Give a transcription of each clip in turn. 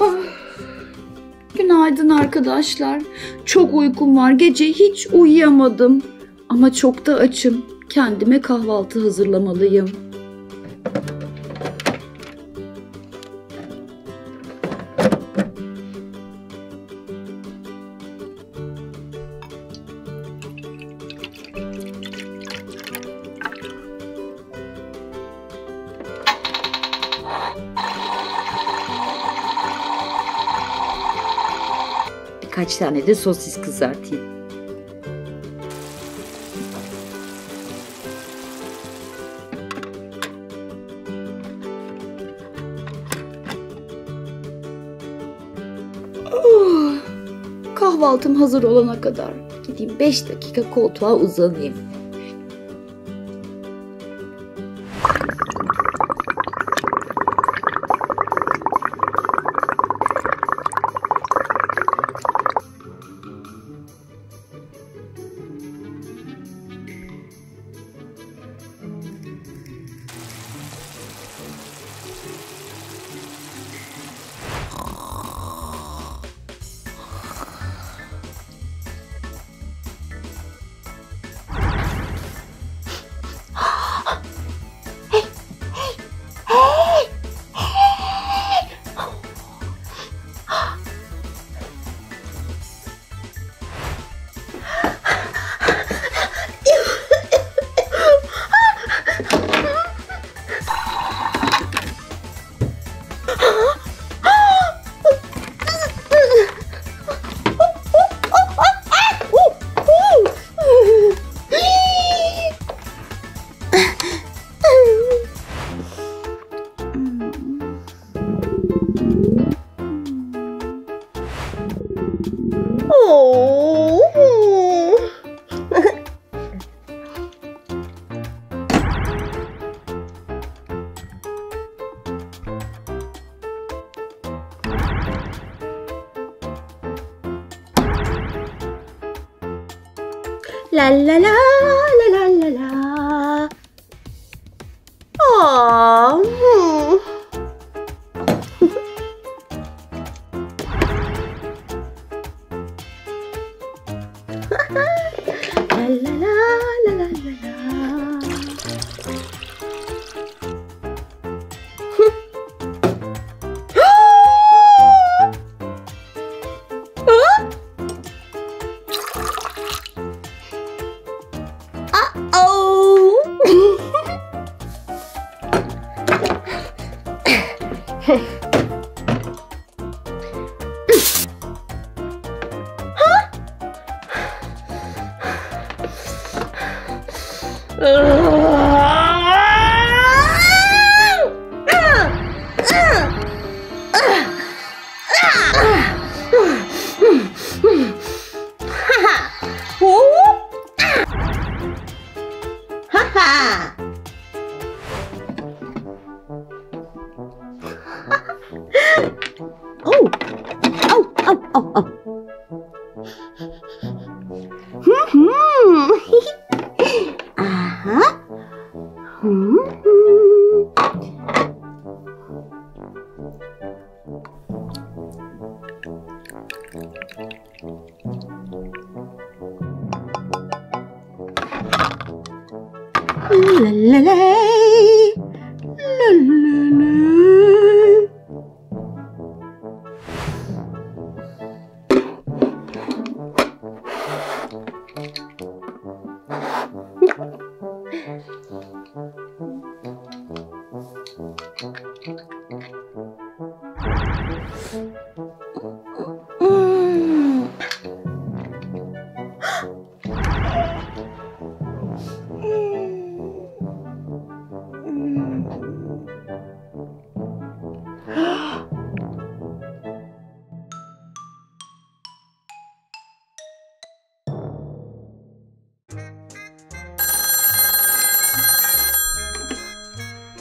Ah, Günaydın arkadaşlar. Çok uykum var. Gece hiç uyuyamadım. Ama çok da açım. Kendime kahvaltı hazırlamalıyım. Birkaç tane de sosis kızartayım. Oh, Kahvaltım hazır olana kadar gideyim 5 dakika koltuğa uzanayım. La Ha ha ha.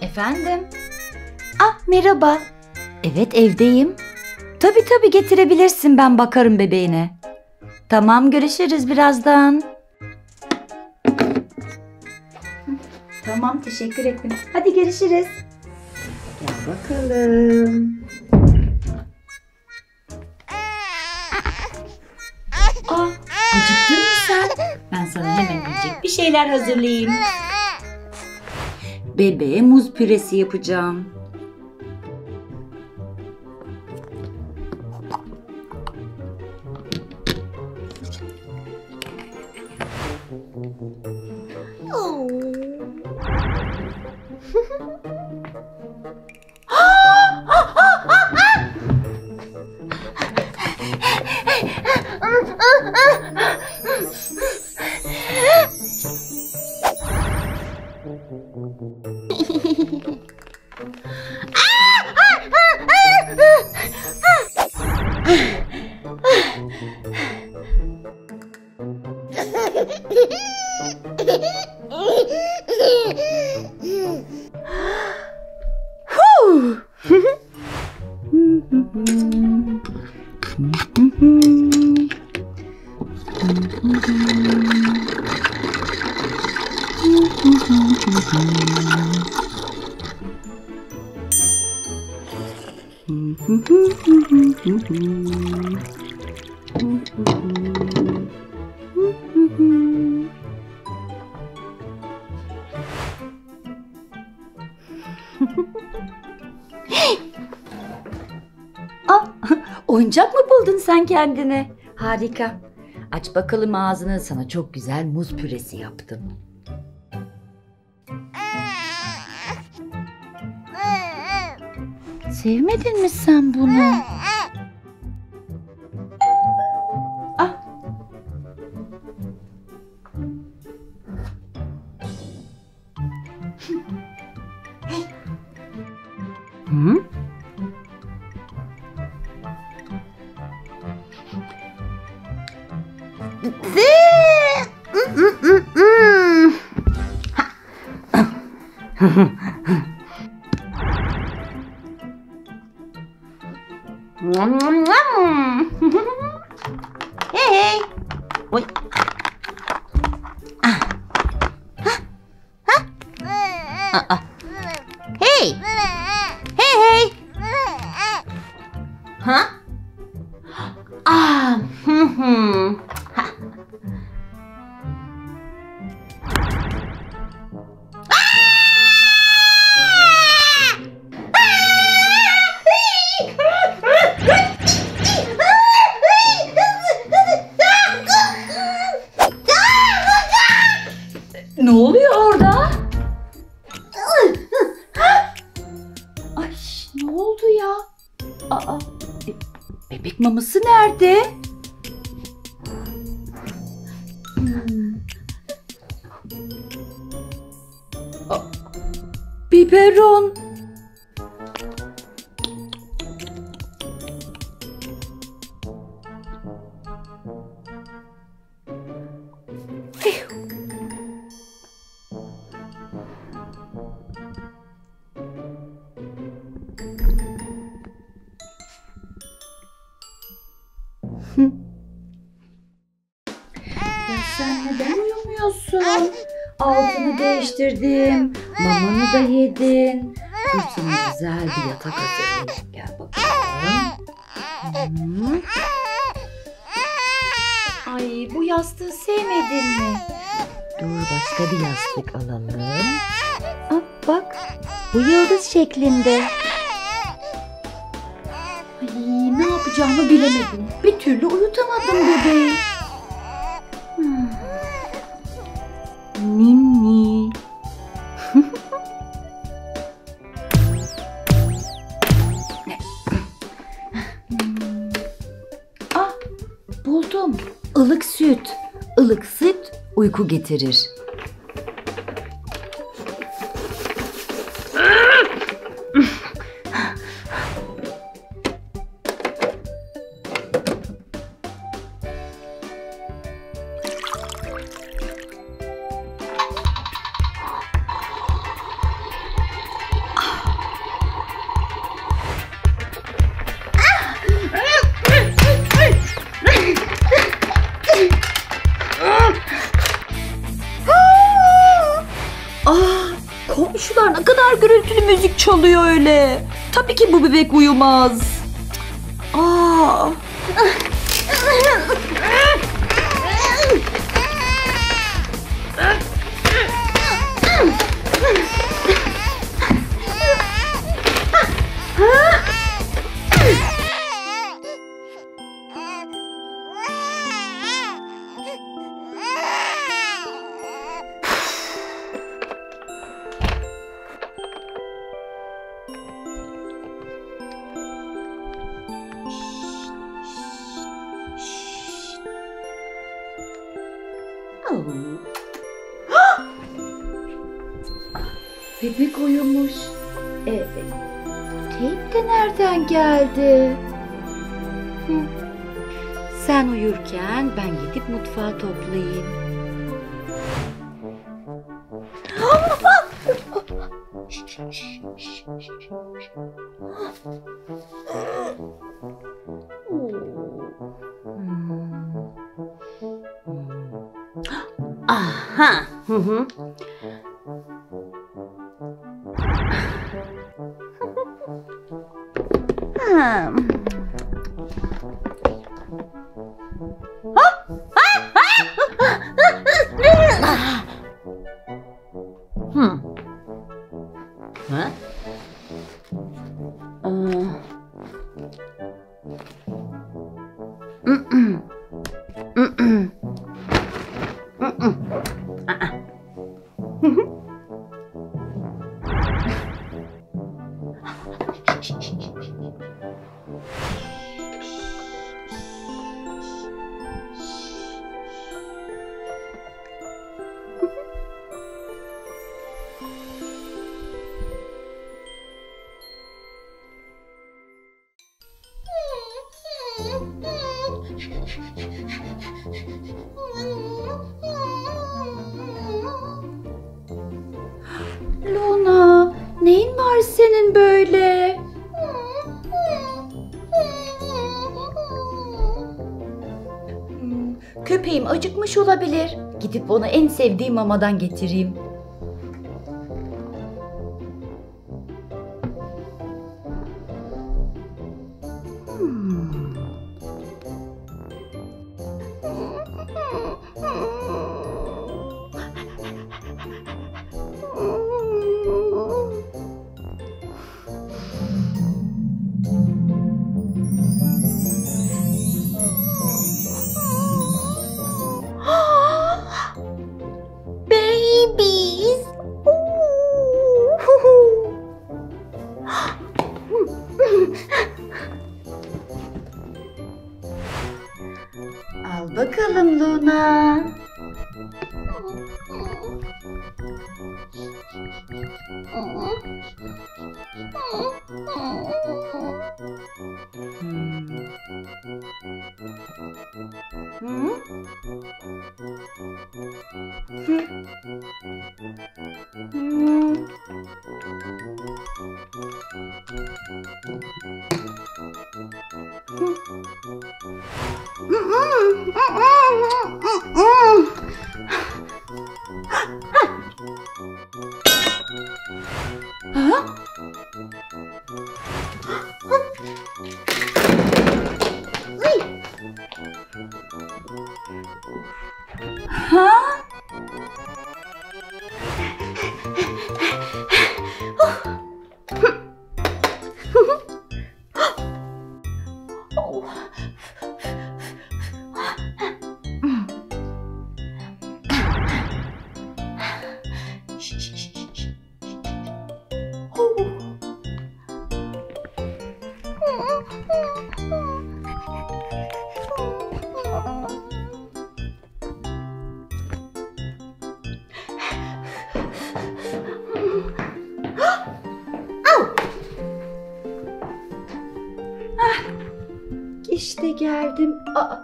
Efendim? Ah merhaba. Evet evdeyim. Tabii tabii getirebilirsin ben bakarım bebeğine. Tamam görüşürüz birazdan. Tamam teşekkür ettim. Hadi görüşürüz. Bakalım. Aa, acıktın mı sen? Ben sana hemen yiyecek bir şeyler hazırlayayım. Bebeğe muz püresi yapacağım. Oh. Ah, oyuncak mı buldun sen kendine? Harika. Aç bakalım ağzını sana çok güzel muz püresi yaptım. Sevmedin mi sen bunu? えいおい。あ、あ、あ、あ、Biberon. Şeklinde. Ay ne yapacağımı bilemedim. Bir türlü uyutamadım bebeği. Hmm. Ninni. ah buldum. Ilık süt. Ilık süt uyku getirir. Komşular ne kadar gürültülü müzik çalıyor öyle. Tabii ki bu bebek uyumaz. Aa, Hı. Sen uyurken ben gidip mutfağı toplayayım. Aha. Hı hı. Hmm. Gidip ona en sevdiğim mamadan getireyim. Uhum. Uhum. İşte geldim. Aa,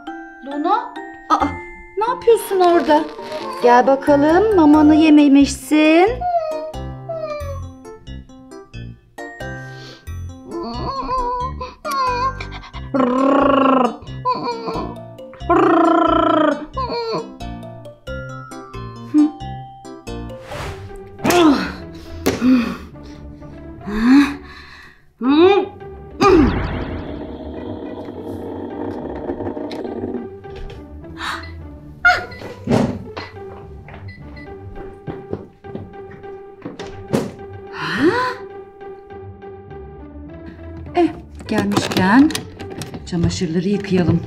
Luna? Aa, ne yapıyorsun orada? Gel bakalım mamanı yememişsin. Çamaşırları yıkayalım.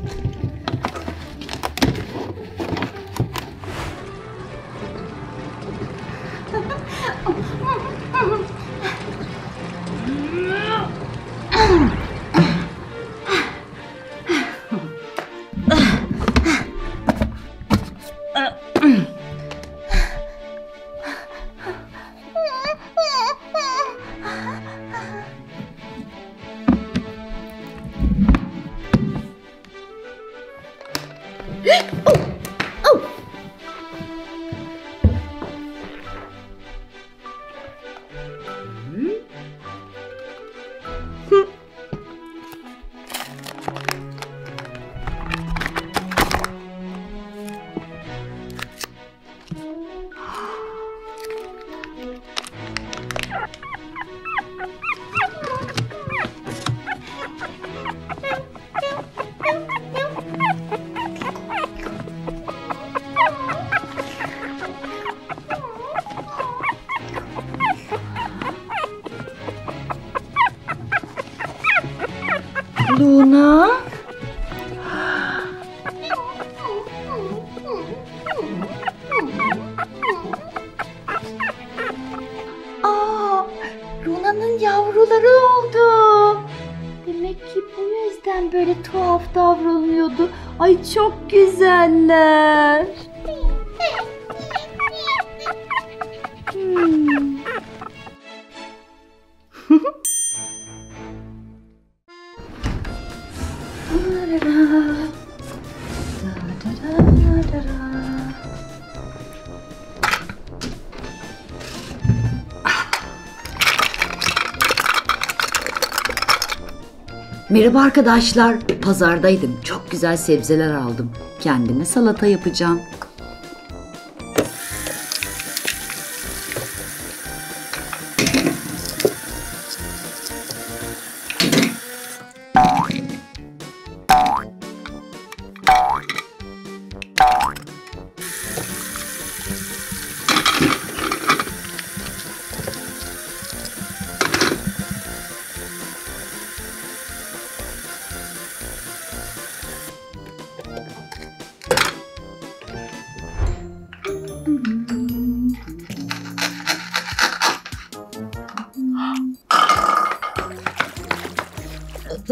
Merhaba arkadaşlar. Pazardaydım. Çok güzel sebzeler aldım. Kendime salata yapacağım.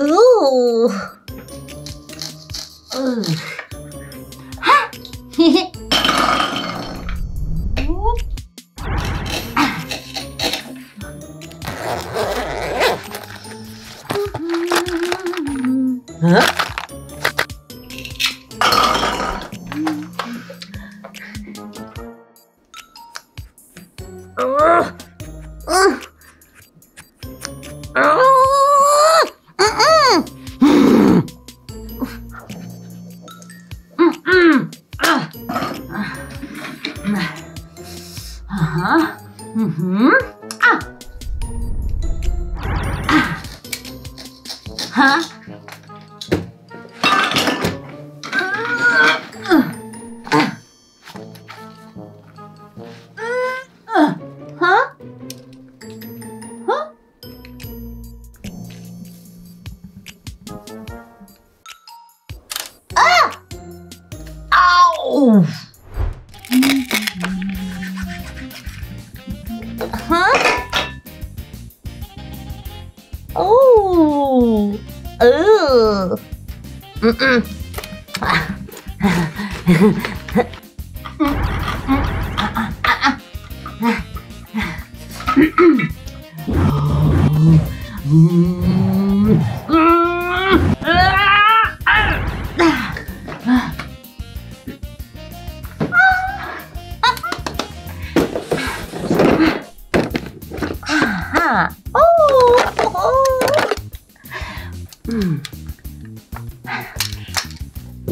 Ooh. Ooh.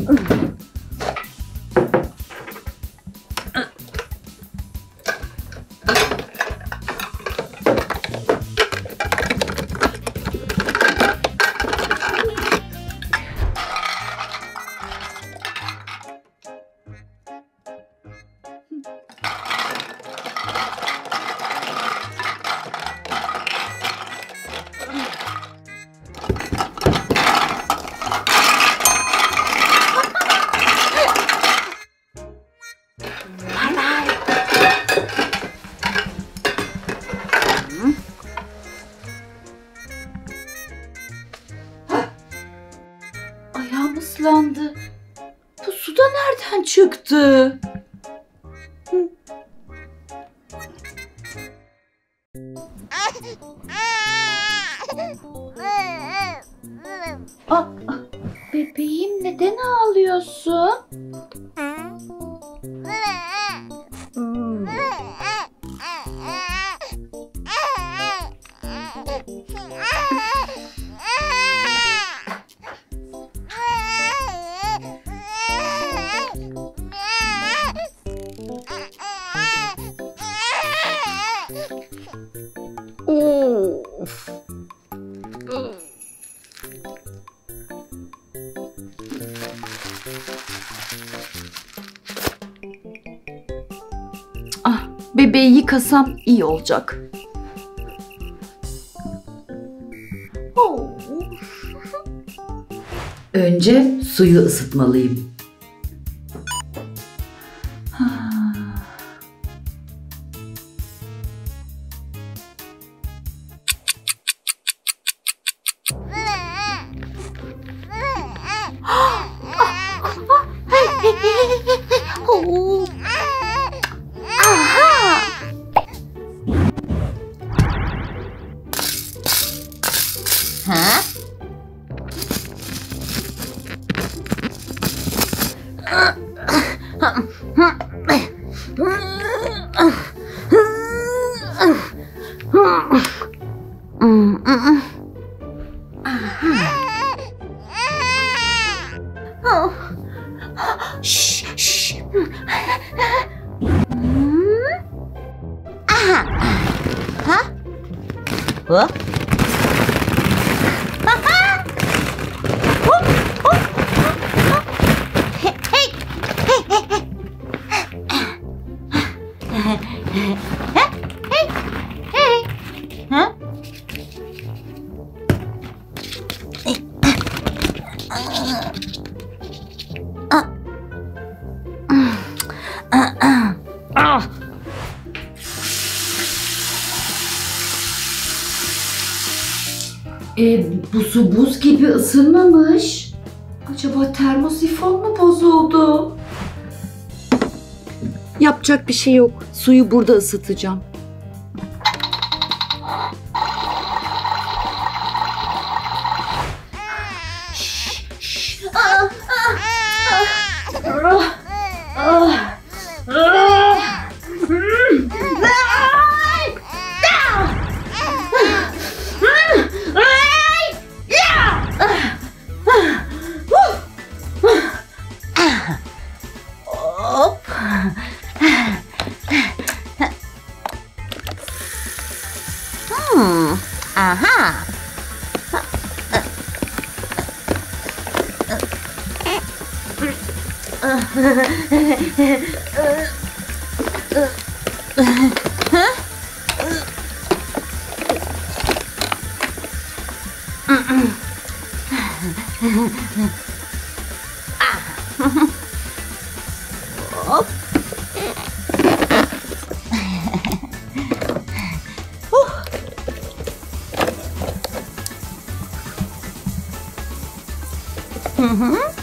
Oh. Aa, bebeğim neden ağlıyorsun? alsam iyi olacak. Önce suyu ısıtmalıyım. ısınmamış. Acaba termosifon mu bozuldu? Yapacak bir şey yok. Suyu burada ısıtacağım. Mm-hmm.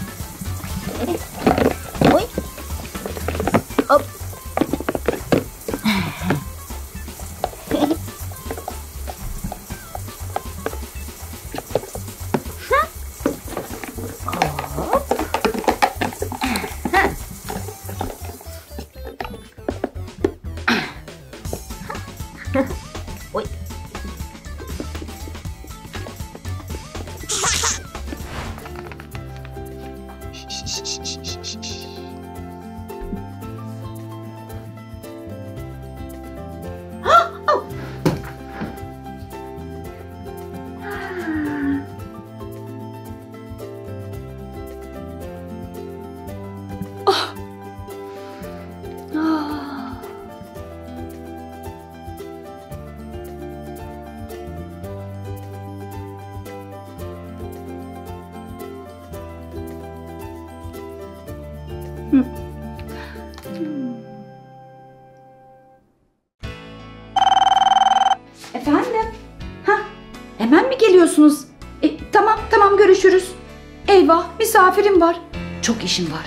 Çok işim var.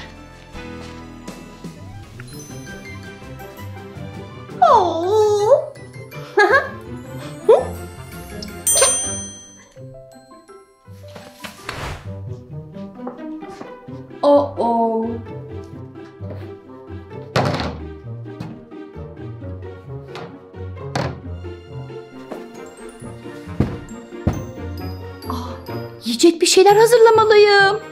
Oo. oh oh. Ah, yiyecek bir şeyler hazırlamalıyım.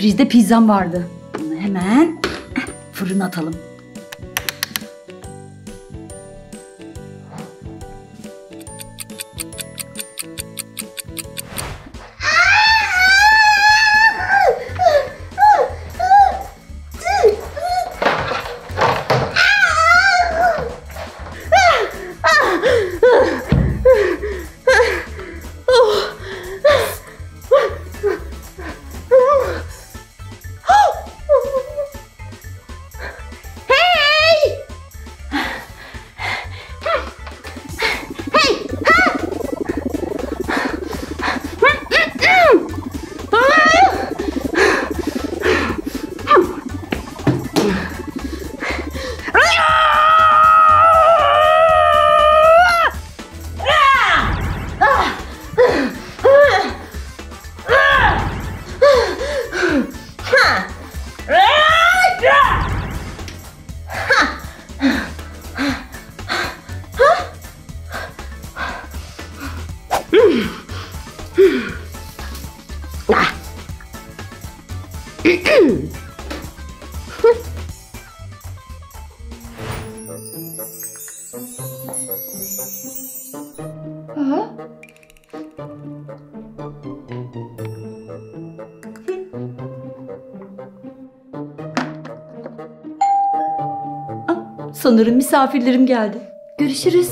Dipfrizde pizzam vardı. Bunu hemen fırına atalım. Sanırım misafirlerim geldi. Görüşürüz.